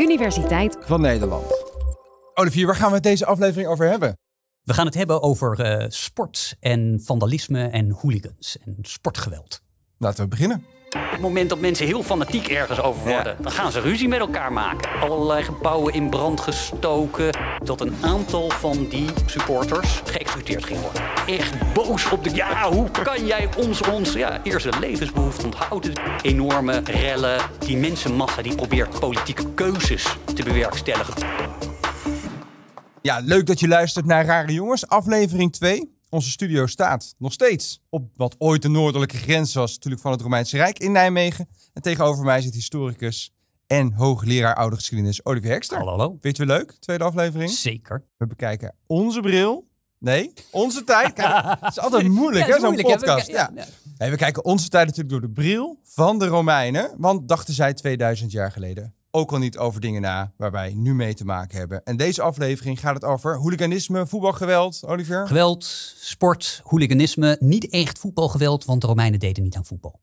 Universiteit van Nederland. Olivier, waar gaan we het deze aflevering over hebben? We gaan het hebben over uh, sport en vandalisme en hooligans en sportgeweld. Laten we beginnen. Op het moment dat mensen heel fanatiek ergens over worden, dan gaan ze ruzie met elkaar maken. Allerlei gebouwen in brand gestoken. Dat een aantal van die supporters geëxecuteerd ging worden. Echt boos op de. Ja, hoe kan jij ons, ons ja, eerste levensbehoefte onthouden? Enorme rellen. Die mensenmassa die probeert politieke keuzes te bewerkstelligen. Ja, leuk dat je luistert naar Rare Jongens, aflevering 2. Onze studio staat nog steeds op wat ooit de noordelijke grens was, natuurlijk van het Romeinse Rijk in Nijmegen. En tegenover mij zit historicus en hoogleraar oude geschiedenis Olivier Hekster. Hallo, hallo. Vind je het leuk? Tweede aflevering. Zeker. We bekijken onze bril. Nee, onze tijd. Kijk, het is altijd moeilijk, hè, zo'n podcast. Ja, we kijken onze tijd natuurlijk door de bril van de Romeinen. Want dachten zij 2000 jaar geleden ook al niet over dingen na waar wij nu mee te maken hebben. En deze aflevering gaat het over hooliganisme, voetbalgeweld, Olivier? Geweld, sport, hooliganisme. Niet echt voetbalgeweld, want de Romeinen deden niet aan voetbal.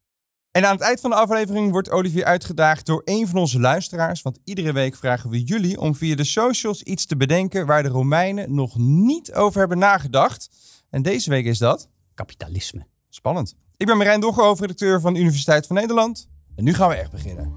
En aan het eind van de aflevering wordt Olivier uitgedaagd door een van onze luisteraars. Want iedere week vragen we jullie om via de socials iets te bedenken waar de Romeinen nog niet over hebben nagedacht. En deze week is dat... Kapitalisme. Spannend. Ik ben Marijn Dogger, hoofdredacteur van de Universiteit van Nederland. En nu gaan we echt beginnen.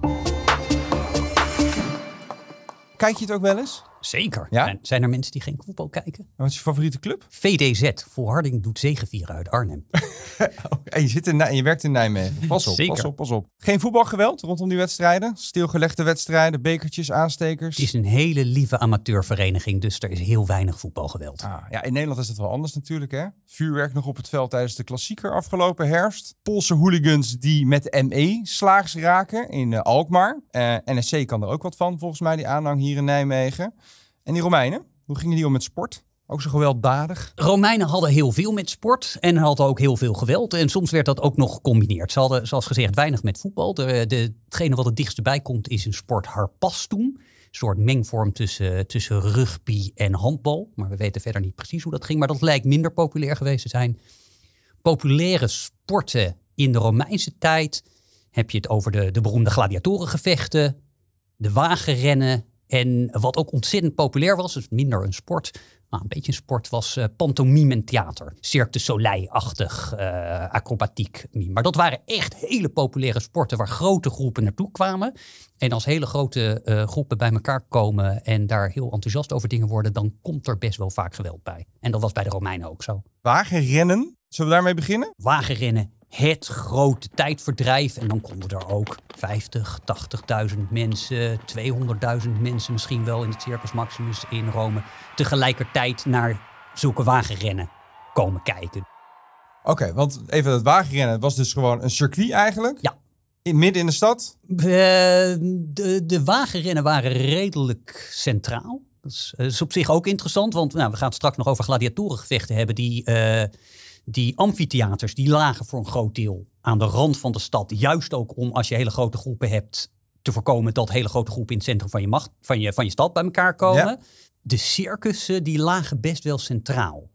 Kijk je het ook wel eens? Zeker. Ja? Zijn er mensen die geen voetbal kijken? wat is je favoriete club? VDZ, Volharding doet zegevieren uit Arnhem. en, je zit in, en je werkt in Nijmegen. Pas op, Zeker. pas op, pas op. Geen voetbalgeweld rondom die wedstrijden? Stilgelegde wedstrijden, bekertjes, aanstekers? Het is een hele lieve amateurvereniging, dus er is heel weinig voetbalgeweld. Ah, ja, in Nederland is het wel anders natuurlijk. Hè? Vuurwerk nog op het veld tijdens de klassieker afgelopen herfst. Poolse hooligans die met ME slaags raken in uh, Alkmaar. Uh, eh, NSC kan er ook wat van, volgens mij, die aanhang hier in Nijmegen. En die Romeinen, hoe gingen die om met sport? Ook zo gewelddadig? Romeinen hadden heel veel met sport en hadden ook heel veel geweld. En soms werd dat ook nog gecombineerd. Ze hadden, zoals gezegd, weinig met voetbal. De, hetgene wat het dichtst bij komt is een sport harpastoen. Een soort mengvorm tussen, tussen rugby en handbal. Maar we weten verder niet precies hoe dat ging. Maar dat lijkt minder populair geweest te zijn. Populaire sporten in de Romeinse tijd heb je het over de, de beroemde gladiatorengevechten, de wagenrennen en wat ook ontzettend populair was, dus minder een sport, maar een beetje een sport, was uh, pantomime en theater. Cirque du Soleil-achtig uh, acrobatiek. Maar dat waren echt hele populaire sporten waar grote groepen naartoe kwamen. En als hele grote uh, groepen bij elkaar komen en daar heel enthousiast over dingen worden, dan komt er best wel vaak geweld bij. En dat was bij de Romeinen ook zo. Wagenrennen, zullen we daarmee beginnen? Wagenrennen, het grote tijdverdrijf. En dan konden er ook 50, 80.000 mensen, 200.000 mensen misschien wel in het Circus Maximus in Rome tegelijkertijd naar zulke wagenrennen komen kijken. Oké, want even het wagenrennen was dus gewoon een circuit eigenlijk? Ja. In, midden in de stad? de, de wagenrennen waren redelijk centraal. Dat is, is, op zich ook interessant, want nou, we gaan het straks nog over gladiatorengevechten hebben die... Uh, die amfitheaters die lagen voor een groot deel aan de rand van de stad. Juist ook om als je hele grote groepen hebt te voorkomen dat hele grote groepen in het centrum van je, macht, van je, van je stad bij elkaar komen. De circussen die lagen best wel centraal.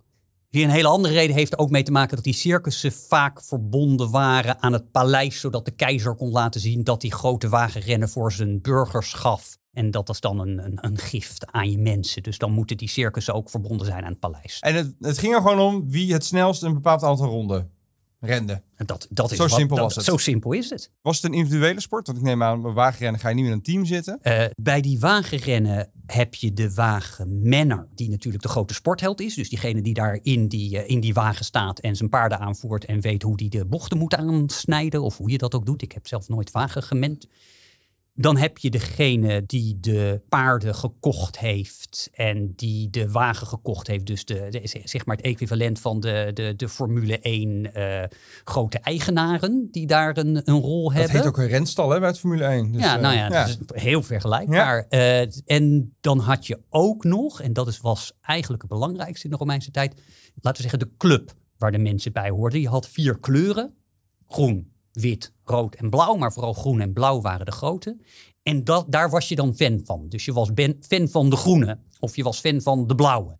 Hier een hele andere reden heeft er ook mee te maken dat die circussen vaak verbonden waren aan het paleis, zodat de keizer kon laten zien dat hij grote wagenrennen voor zijn burgers gaf. En dat is dan een, een, een, gift aan je mensen. Dus dan moeten die circussen ook verbonden zijn aan het paleis. En het, het ging er gewoon om wie het snelst een bepaald aantal ronden rende. Dat, dat is zo simpel was het. Zo simpel is het. Was het een individuele sport? Want ik neem aan, bij wagenrennen ga je niet met een team zitten. Uh, bij die wagenrennen heb je de wagenmenner, die natuurlijk de grote sportheld is. Dus diegene die daar in die, uh, in die wagen staat en zijn paarden aanvoert en weet hoe die de bochten moet aansnijden. Of hoe je dat ook doet. Ik heb zelf nooit wagen gemend. Dan heb je degene die de paarden gekocht heeft en die de wagen gekocht heeft. Dus de, zeg maar het equivalent van de, de, de Formule 1 uh, eh, grote eigenaren die daar een, een rol hebben. Dat heet ook een renstal hè, bij het Formule 1. Dus, ja, nou ja, ja. Dat is heel vergelijkbaar. Ja. Uh, en dan had je ook nog, en dat is, was eigenlijk het belangrijkste in de Romeinse tijd, laten we zeggen de club waar de mensen bij hoorden. Je had vier kleuren. Groen, wit, rood en blauw, maar vooral groen en blauw waren de grote. En dat, daar was je dan fan van. Dus je was fan van de groene of je was fan van de blauwe.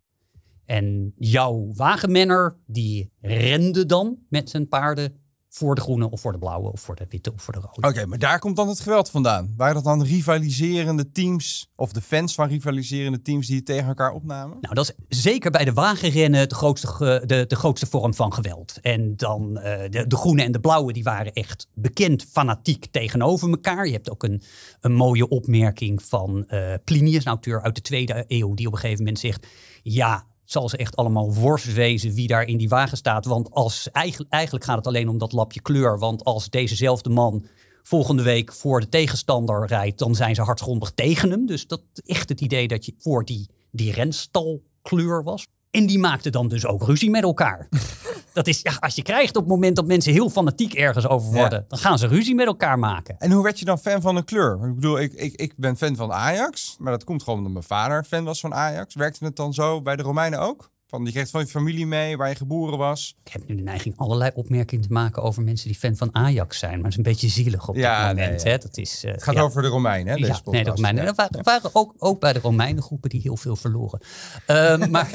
En jouw wagenmenner, die rende dan met zijn paarden voor de groene of voor de blauwe of voor de witte of voor de rode. Oké, maar daar komt dan het geweld vandaan. Waren dat dan rivaliserende teams of de fans van rivaliserende teams die het tegen elkaar opnamen? Nou, dat is zeker bij de wagenrennen de grootste, de, de grootste vorm van geweld. En dan uh, de, de groene en de blauwe, die waren echt bekend fanatiek tegenover elkaar. Je hebt ook een, een mooie opmerking van uh, Plinius, een auteur uit de tweede eeuw, die op een gegeven moment zegt, ja, zal ze echt allemaal worst wezen wie daar in die wagen staat. Want als, eigenlijk, gaat het alleen om dat lapje kleur. Want als dezezelfde man volgende week voor de tegenstander rijdt, dan zijn ze hartgrondig tegen hem. Dus dat echt het idee dat je voor die, die renstalkleur was. En die maakten dan dus ook ruzie met elkaar. dat is, ja, als je krijgt op het moment dat mensen heel fanatiek ergens over worden, dan gaan ze ruzie met elkaar maken. En hoe werd je dan fan van een kleur? Ik bedoel, ik, ik, ik ben fan van Ajax, maar dat komt gewoon omdat mijn vader fan was van Ajax. Werkte het dan zo bij de Romeinen ook? Van, je kreeg van je familie mee, waar je geboren was. Ik heb nu de neiging allerlei opmerkingen te maken over mensen die fan van Ajax zijn. Maar het is een beetje zielig op ja, dit moment. Hè? Dat is, uh, het gaat over de Romeinen, hè? ja, nee, de Romeinen. Er waren, waren, ook, ook bij de Romeinen groepen die heel veel verloren. Uh, maar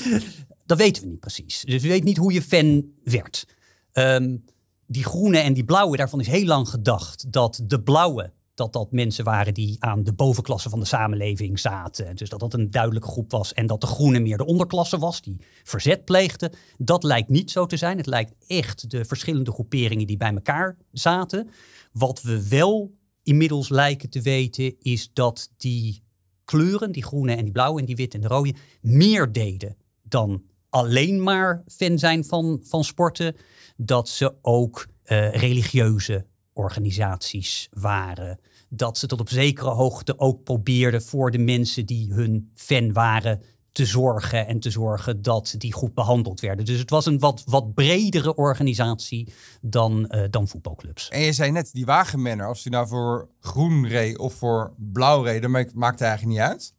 dat weten we niet precies. Dus we weten niet hoe je fan werd. Um, die groene en die blauwe, daarvan is heel lang gedacht dat de blauwe dat dat mensen waren die aan de bovenklasse van de samenleving zaten. Dus dat dat een duidelijke groep was en dat de groene meer de onderklasse was, die verzet pleegde. Dat lijkt niet zo te zijn. Het lijkt echt de verschillende groeperingen die bij elkaar zaten. Wat we wel inmiddels lijken te weten is dat die kleuren, die groene en die blauwe en die witte en de rode, meer deden dan alleen maar fan zijn van, van sporten. Dat ze ook uh, religieuze organisaties waren. Dat ze tot op zekere hoogte ook probeerden voor de mensen die hun fan waren te zorgen en te zorgen dat die goed behandeld werden. Dus het was een wat, wat bredere organisatie dan, uh, dan voetbalclubs. En je zei net, die wagenmenner, als hij nou voor groen reed of voor blauw reed, dat maakt eigenlijk niet uit.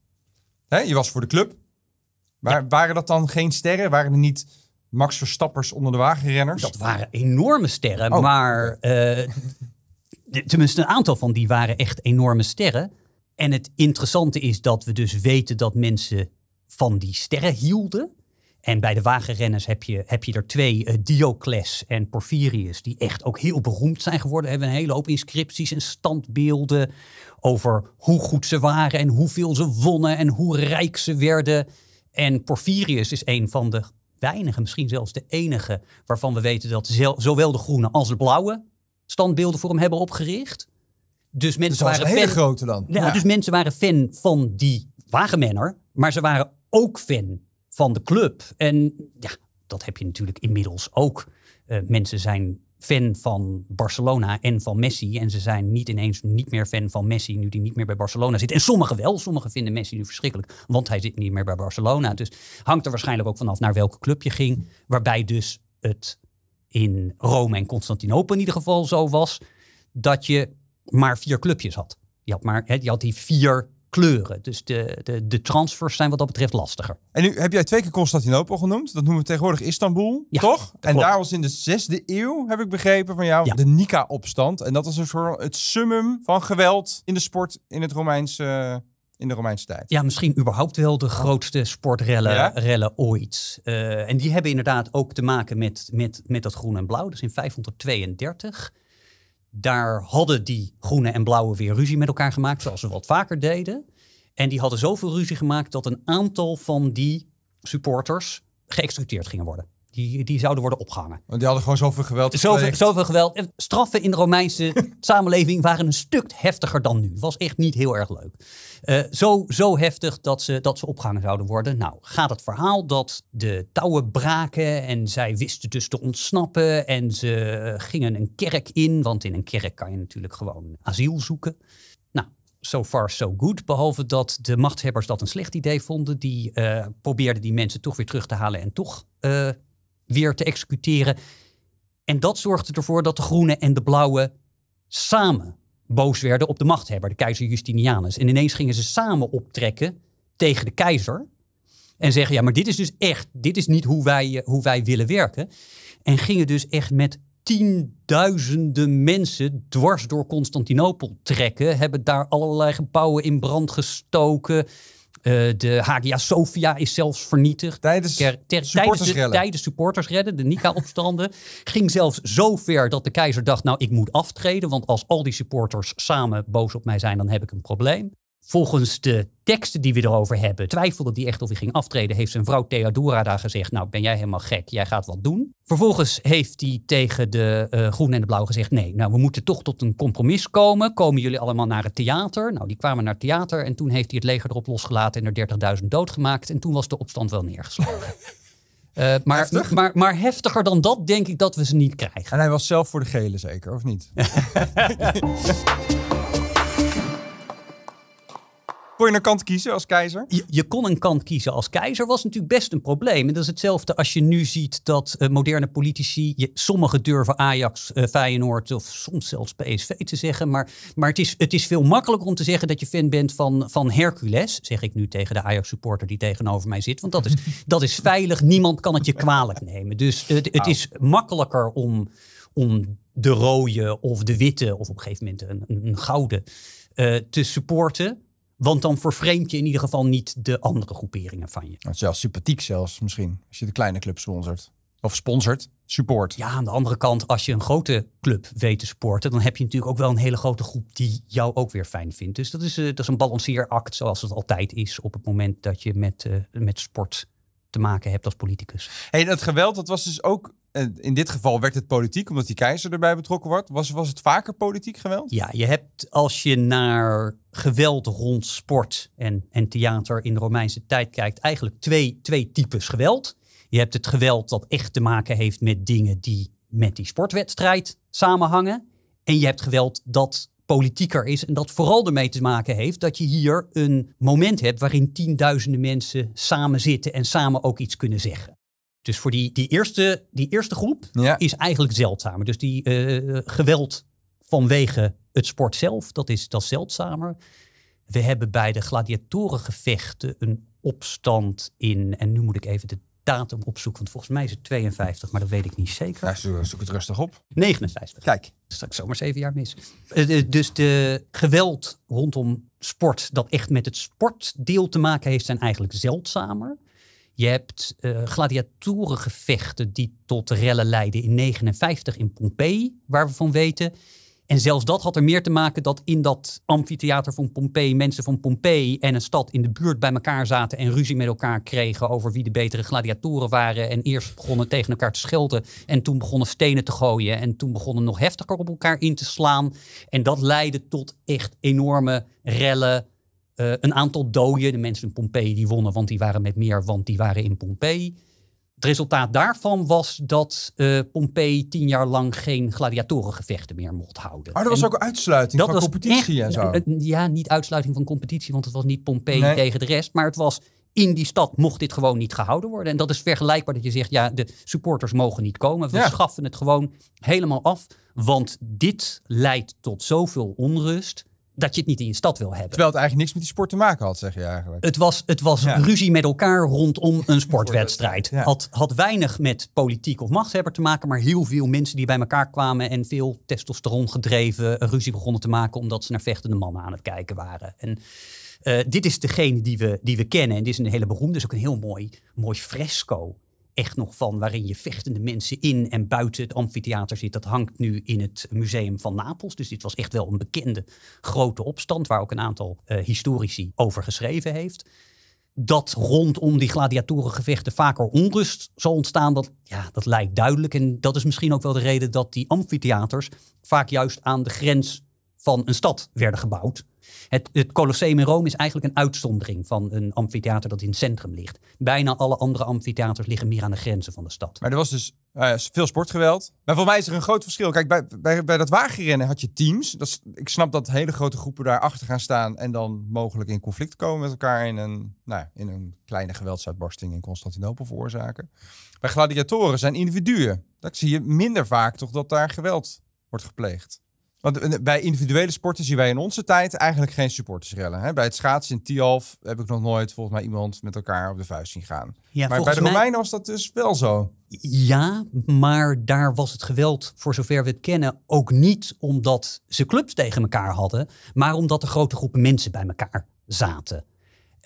Hè? Je was voor de club. Maar waren dat dan geen sterren? Waren er niet Max Verstappers onder de wagenrenners? Dat waren enorme sterren, oh. maar uh, tenminste een aantal van die waren echt enorme sterren. En het interessante is dat we dus weten dat mensen van die sterren hielden. En bij de wagenrenners heb je, heb je er twee, uh, Diocles en Porphyrius, die echt ook heel beroemd zijn geworden. Hebben een hele hoop inscripties en standbeelden over hoe goed ze waren en hoeveel ze wonnen en hoe rijk ze werden. En Porphyrius is een van de weinige, misschien zelfs de enige, waarvan we weten dat zowel de groene als de blauwe standbeelden voor hem hebben opgericht. Dus mensen waren een hele grote dan. Ja, Dus mensen waren fan van die wagenmenner, maar ze waren ook fan van de club. En ja, dat heb je natuurlijk inmiddels ook. Uh, mensen zijn fan van Barcelona en van Messi. En ze zijn niet ineens niet meer fan van Messi nu die niet meer bij Barcelona zit. En sommigen wel. Sommigen vinden Messi nu verschrikkelijk, want hij zit niet meer bij Barcelona. Dus hangt er waarschijnlijk ook vanaf naar welke club je ging. Waarbij dus het in Rome en Constantinopel in ieder geval zo was dat je maar vier clubjes had. Je had, maar, je had die vier kleuren. Dus de, de, de transfers zijn wat dat betreft lastiger. En nu heb jij twee keer Constantinopel genoemd. Dat noemen we tegenwoordig Istanbul, ja, toch? En daar was in de zesde eeuw, heb ik begrepen van jou, de Nika-opstand. En dat was een soort het summum van geweld in de sport in het Romeinse in de Romeinse tijd. Ja, misschien überhaupt wel de grootste sportrellen rellen ooit. Uh, en die hebben inderdaad ook te maken met, met, met dat groen en blauw. Dus in 532. Daar hadden die groene en blauwe weer ruzie met elkaar gemaakt, zoals ze wat vaker deden. En die hadden zoveel ruzie gemaakt dat een aantal van die supporters geëxecuteerd gingen worden. Die, die zouden worden opgehangen. Want die hadden gewoon zoveel geweld. Zoveel, zoveel geweld. Straffen in de Romeinse samenleving waren een stuk heftiger dan nu. Was echt niet heel erg leuk. Uh, zo, zo heftig dat ze, dat ze opgehangen zouden worden. Nou, gaat het verhaal dat de touwen braken en zij wisten dus te ontsnappen. En ze gingen een kerk in, want in een kerk kan je natuurlijk gewoon asiel zoeken. Nou, so far so good. Behalve dat de machthebbers dat een slecht idee vonden. Die uh, probeerden die mensen toch weer terug te halen en toch uh, weer te executeren. En dat zorgde ervoor dat de groene en de blauwe samen boos werden op de machthebber, de keizer Justinianus. En ineens gingen ze samen optrekken tegen de keizer. En zeggen, ja, maar dit is dus echt, dit is niet hoe wij, hoe wij willen werken. En gingen dus echt met tienduizenden mensen dwars door Constantinopel trekken. Hebben daar allerlei gebouwen in brand gestoken. De Hagia Sophia is zelfs vernietigd. Tijdens ter, supportersredden. Tijdens supportersredden, de Nika-opstanden. ging zelfs zo ver dat de keizer dacht, nou ik moet aftreden. Want als al die supporters samen boos op mij zijn, dan heb ik een probleem. Volgens de teksten die we erover hebben, twijfelde die echt of hij ging aftreden, heeft zijn vrouw Theodora daar gezegd, nou ben jij helemaal gek, jij gaat wat doen. Vervolgens heeft hij tegen de uh, groen en de blauw gezegd, nee, nou we moeten toch tot een compromis komen. Komen jullie allemaal naar het theater? Nou, die kwamen naar het theater en toen heeft hij het leger erop losgelaten en er 30.000 doodgemaakt. En toen was de opstand wel neergeslagen. Uh, maar, maar, maar heftiger dan dat denk ik dat we ze niet krijgen. En hij was zelf voor de gele zeker, of niet? Kon je een kant kiezen als keizer? Je, je, kon een kant kiezen als keizer, was natuurlijk best een probleem. En dat is hetzelfde als je nu ziet dat uh, moderne politici, je, sommigen durven Ajax, uh, Feyenoord of soms zelfs PSV te zeggen. Maar, maar het, is, het is veel makkelijker om te zeggen dat je fan bent van, van Hercules, zeg ik nu tegen de Ajax supporter die tegenover mij zit. Want dat is, dat is veilig, niemand kan het je kwalijk nemen. Dus het, het is makkelijker om, om de rode of de witte, of op een gegeven moment een, een gouden, uh, te supporten. Want dan vervreemd je in ieder geval niet de andere groeperingen van je. Het is sympathiek zelfs misschien, als je de kleine club sponsort. Of sponsort, support. Ja, aan de andere kant, als je een grote club weet te supporten, dan heb je natuurlijk ook wel een hele grote groep die jou ook weer fijn vindt. Dus dat is, uh, dat is een balanceeract zoals het altijd is op het moment dat je met, uh, met sport te maken hebt als politicus. Hey, dat geweld, dat was dus ook in dit geval werd het politiek, omdat die keizer erbij betrokken wordt. Was, was het vaker politiek geweld? Ja, je hebt als je naar geweld rond sport en, en theater in de Romeinse tijd kijkt, eigenlijk twee, twee types geweld. Je hebt het geweld dat echt te maken heeft met dingen die met die sportwedstrijd samenhangen. En je hebt geweld dat politieker is en dat vooral ermee te maken heeft dat je hier een moment hebt waarin tienduizenden mensen samen zitten en samen ook iets kunnen zeggen. Dus voor die, die, eerste, die eerste groep is eigenlijk zeldzamer. Dus die uh, geweld vanwege het sport zelf, dat is, dat zeldzamer. We hebben bij de gladiatorengevechten een opstand in, en nu moet ik even de datum opzoeken, want volgens mij is het 52, maar dat weet ik niet zeker. Ja, zoek, het rustig op. 59. Kijk. Straks zomaar zeven jaar mis. Uh, dus de geweld rondom sport dat echt met het sportdeel te maken heeft, zijn eigenlijk zeldzamer. Je hebt uh, gladiatorengevechten die tot rellen leiden in 59 in Pompeii, waar we van weten. En zelfs dat had er meer te maken dat in dat amfitheater van Pompeii mensen van Pompeii en een stad in de buurt bij elkaar zaten en ruzie met elkaar kregen over wie de betere gladiatoren waren. En eerst begonnen tegen elkaar te schelden en toen begonnen stenen te gooien en toen begonnen nog heftiger op elkaar in te slaan. En dat leidde tot echt enorme rellen, uh, een aantal doden. De mensen in Pompeii die wonnen, want die waren met meer, want die waren in Pompeii. Het resultaat daarvan was dat uh, Pompeii tien jaar lang geen gladiatorengevechten meer mocht houden. Maar er was ook uitsluiting van competitie en zo. Ja, niet uitsluiting van competitie, want het was niet Pompeii tegen de rest. Maar het was in die stad mocht dit gewoon niet gehouden worden. En dat is vergelijkbaar dat je zegt, ja, de supporters mogen niet komen. We schaffen het gewoon helemaal af. Want dit leidt tot zoveel onrust dat je het niet in je stad wil hebben. Terwijl het eigenlijk niks met die sport te maken had, zeg je eigenlijk. Het was, het was ruzie met elkaar rondom een sportwedstrijd. Had, had weinig met politiek of machthebber te maken, maar heel veel mensen die bij elkaar kwamen en veel testosteron gedreven ruzie begonnen te maken omdat ze naar vechtende mannen aan het kijken waren. En uh, dit is degene die we, die we kennen en dit is een hele beroemde, is ook een heel mooi, mooi fresco echt nog van waarin je vechtende mensen in en buiten het amfitheater zit. Dat hangt nu in het museum van Napels. Dus dit was echt wel een bekende grote opstand waar ook een aantal uh, historici over geschreven heeft. Dat rondom die gladiatorengevechten vaker onrust zal ontstaan, dat, ja, dat lijkt duidelijk. En dat is misschien ook wel de reden dat die amfitheaters vaak juist aan de grens van een stad werden gebouwd. Het, het Colosseum in Rome is eigenlijk een uitzondering van een amfitheater dat in het centrum ligt. Bijna alle andere amfitheaters liggen meer aan de grenzen van de stad. Maar er was dus veel sportgeweld. Maar voor mij is er een groot verschil. Kijk, bij, bij, bij dat wagenrennen had je teams. Dat ik snap dat hele grote groepen daar achter gaan staan en dan mogelijk in conflict komen met elkaar in een, nou, in een kleine geweldsuitbarsting in Constantinopel veroorzaken. Bij gladiatoren zijn individuen. Dat zie je minder vaak toch dat daar geweld wordt gepleegd. Want eh, bij individuele sporten zien wij in onze tijd eigenlijk geen supportersrellen. Hè? Bij het schaatsen in Tialf heb ik nog nooit volgens mij iemand met elkaar op de vuist zien gaan. Ja, maar bij de Romeinen was dat dus wel zo. Ja, maar daar was het geweld, voor zover we het kennen, ook niet omdat ze clubs tegen elkaar hadden, maar omdat er grote groepen mensen bij elkaar zaten.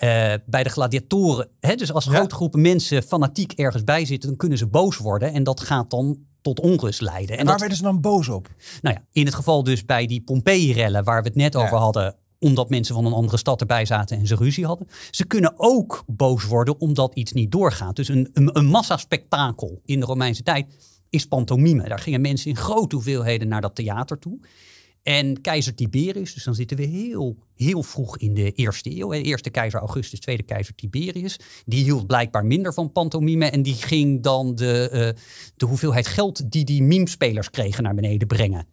Uh, bij de gladiatoren. Hè? Dus als grote groepen mensen fanatiek ergens bij zitten, dan kunnen ze boos worden. En dat gaat dan tot onrust leiden. En, waar werden ze dan boos op? Nou ja, in het geval dus bij die Pompeii-rellen, waar we het net over hadden, omdat mensen van een andere stad erbij zaten en ze ruzie hadden. Ze kunnen ook boos worden omdat iets niet doorgaat. Dus een, een, een massaspektakel in de Romeinse tijd is pantomime. Daar gingen mensen in grote hoeveelheden naar dat theater toe. En keizer Tiberius, dus dan zitten we heel, heel vroeg in de eerste eeuw. Eerste keizer Augustus, tweede keizer Tiberius. Die hield blijkbaar minder van pantomime. En die ging dan de, uh, de hoeveelheid geld die die meme-spelers kregen naar beneden brengen.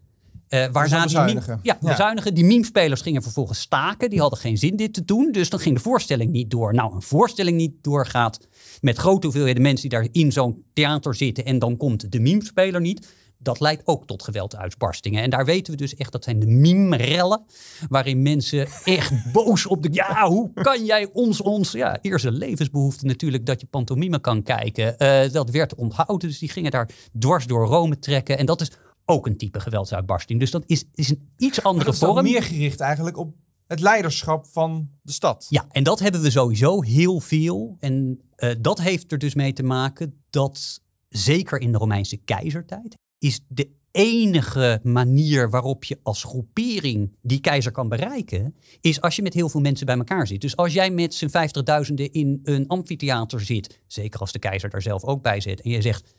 Uh, waarna die meme, ja, bezuinigen. Die meme-spelers gingen vervolgens staken. Die hadden geen zin dit te doen. Dus dan ging de voorstelling niet door. Nou, een voorstelling niet doorgaat met grote hoeveelheden mensen die daar in zo'n theater zitten. En dan komt de meme-speler niet dat leidt ook tot geweldsuitbarstingen. En daar weten we dus echt, dat zijn de meme-rellen, waarin mensen echt boos op de... Ja, hoe kan jij ons, ons... Ja, eerste levensbehoefte natuurlijk, dat je pantomime kan kijken. Uh, dat werd onthouden, dus die gingen daar dwars door Rome trekken. En dat is ook een type geweldsuitbarsting. Dus dat is, is een iets andere vorm. Dat is meer gericht eigenlijk op het leiderschap van de stad. Ja, en dat hebben we sowieso heel veel. En uh, dat heeft er dus mee te maken dat zeker in de Romeinse keizertijd is de enige manier waarop je als groepering die keizer kan bereiken, is als je met heel veel mensen bij elkaar zit. Dus als jij met z'n vijftigduizenden in een amfitheater zit, zeker als de keizer daar zelf ook bij zit, en je zegt,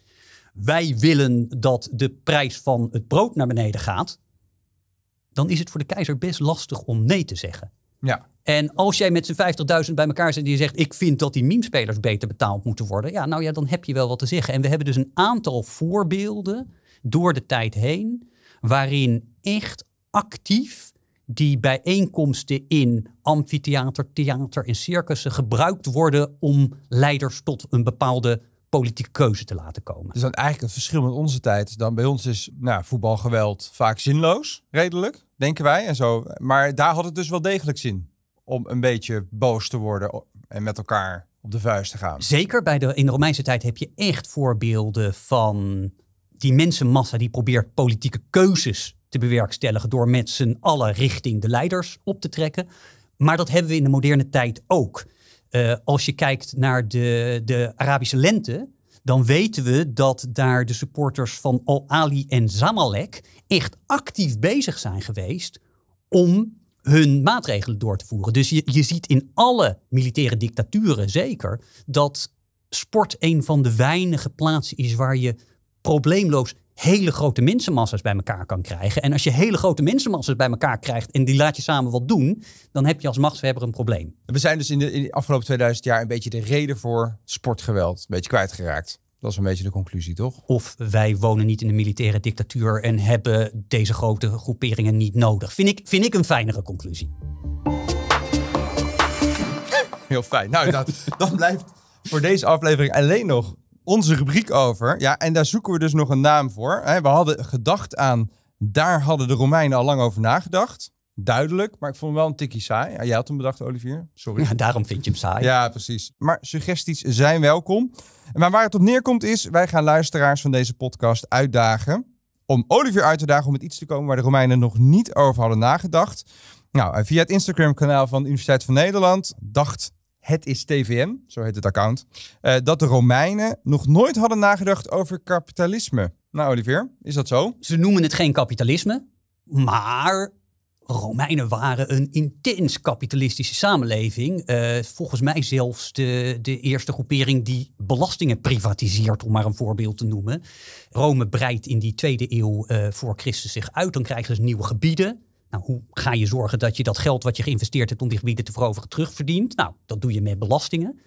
wij willen dat de prijs van het brood naar beneden gaat, dan is het voor de keizer best lastig om nee te zeggen. Ja. En als jij met z'n 50.000 bij elkaar zit en je zegt: Ik vind dat die meme-spelers beter betaald moeten worden. Ja, nou ja, dan heb je wel wat te zeggen. En we hebben dus een aantal voorbeelden door de tijd heen, waarin echt actief die bijeenkomsten in amfitheater, theater en circussen gebruikt worden om leiders tot een bepaalde politieke keuze te laten komen. Dus dan eigenlijk het verschil met onze tijd. Dan bij ons is nou, voetbalgeweld vaak zinloos, redelijk, denken wij en zo. Maar daar had het dus wel degelijk zin om een beetje boos te worden en met elkaar op de vuist te gaan. Zeker bij de, in de Romeinse tijd heb je echt voorbeelden van die mensenmassa die probeert politieke keuzes te bewerkstelligen door met z'n allen richting de leiders op te trekken. Maar dat hebben we in de moderne tijd ook. Uh, als je kijkt naar de, de Arabische lente, dan weten we dat daar de supporters van Al-Ali en Zamalek echt actief bezig zijn geweest om hun maatregelen door te voeren. Dus je, je ziet in alle militaire dictaturen zeker dat sport een van de weinige plaatsen is waar je probleemloos hele grote mensenmassa's bij elkaar kan krijgen. En als je hele grote mensenmassa's bij elkaar krijgt en die laat je samen wat doen, dan heb je als machtshebber een probleem. We zijn dus in de, in de afgelopen 2000 jaar een beetje de reden voor sportgeweld een beetje kwijtgeraakt. Dat is een beetje de conclusie, toch? Of wij wonen niet in een militaire dictatuur en hebben deze grote groeperingen niet nodig. Vind ik, vind ik een fijnere conclusie. Heel fijn. Nou, dat, dan blijft voor deze aflevering alleen nog onze rubriek over. Ja, en daar zoeken we dus nog een naam voor. We hadden gedacht aan, daar hadden de Romeinen al lang over nagedacht. Duidelijk, maar ik vond hem wel een tikkie saai. Ja, jij had hem bedacht, Olivier. Sorry. Ja, daarom vind je hem saai. Ja, precies. Maar suggesties zijn welkom. Maar waar het op neerkomt is, wij gaan luisteraars van deze podcast uitdagen om Olivier uit te dagen om met iets te komen waar de Romeinen nog niet over hadden nagedacht. Nou, via het Instagram-kanaal van de Universiteit van Nederland dacht het is TVM, zo heet het account, uh, dat de Romeinen nog nooit hadden nagedacht over kapitalisme. Nou, Olivier, is dat zo? Ze noemen het geen kapitalisme, maar Romeinen waren een intens kapitalistische samenleving. Uh, volgens mij zelfs de, de eerste groepering die belastingen privatiseert, om maar een voorbeeld te noemen. Rome breidt in die tweede eeuw uh, voor Christus zich uit. Dan krijgen ze nieuwe gebieden. Nou, hoe ga je zorgen dat je dat geld wat je geïnvesteerd hebt om die gebieden te veroveren terugverdient? Nou, dat doe je met belastingen.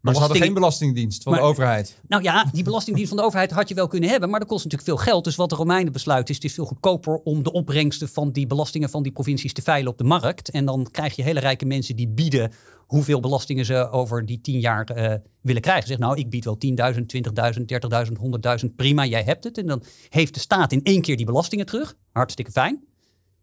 Maar ze hadden geen belastingdienst van de overheid. Nou ja, die belastingdienst van de overheid had je wel kunnen hebben, maar dat kost natuurlijk veel geld. Dus wat de Romeinen besluiten is, het is veel goedkoper om de opbrengsten van die belastingen van die provincies te veilen op de markt. En dan krijg je hele rijke mensen die bieden hoeveel belastingen ze over die tien jaar uh, willen krijgen. Zeg nou, ik bied wel 10.000, 20.000, 30.000, 100.000, prima, jij hebt het. En dan heeft de staat in één keer die belastingen terug. Hartstikke fijn.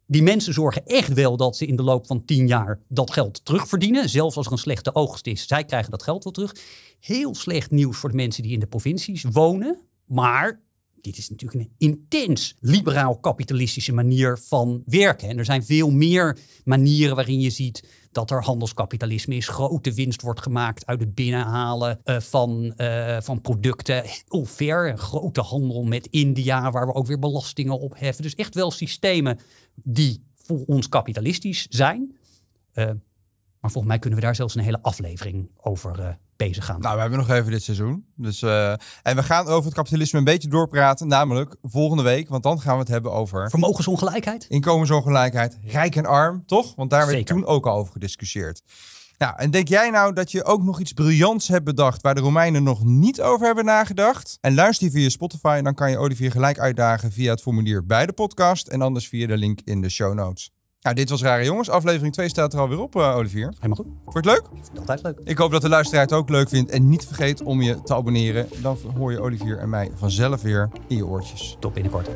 Die mensen zorgen echt wel dat ze in de loop van tien jaar dat geld terugverdienen. Zelfs als er een slechte oogst is, zij krijgen dat geld wel terug. Heel slecht nieuws voor de mensen die in de provincies wonen. Maar dit is natuurlijk een intens liberaal-kapitalistische manier van werken. En er zijn veel meer manieren waarin je ziet dat er handelskapitalisme is. Grote winst wordt gemaakt uit het binnenhalen uh, van, uh, van producten. Heel ver, een grote handel met India, waar we ook weer belastingen op heffen. Dus echt wel systemen die voor ons kapitalistisch zijn. Uh, maar volgens mij kunnen we daar zelfs een hele aflevering over bezig gaan. Nou, we hebben nog even dit seizoen. Dus, uh, en we gaan over het kapitalisme een beetje doorpraten. Namelijk volgende week. Want dan gaan we het hebben over... Vermogensongelijkheid. Inkomensongelijkheid. Rijk en arm, toch? Want daar werd toen ook al over gediscussieerd. Nou, en denk jij nou dat je ook nog iets briljants hebt bedacht waar de Romeinen nog niet over hebben nagedacht? En luister via Spotify, dan kan je Olivier gelijk uitdagen via het formulier bij de podcast en anders via de link in de show notes. Nou, dit was Rare Jongens. Aflevering 2 staat er alweer op, uh, Olivier. Helemaal goed. Vond je het leuk? Altijd leuk. Ik hoop dat de luisteraar het ook leuk vindt. En niet vergeet om je te abonneren. Dan hoor je Olivier en mij vanzelf weer in je oortjes. Tot binnenkort.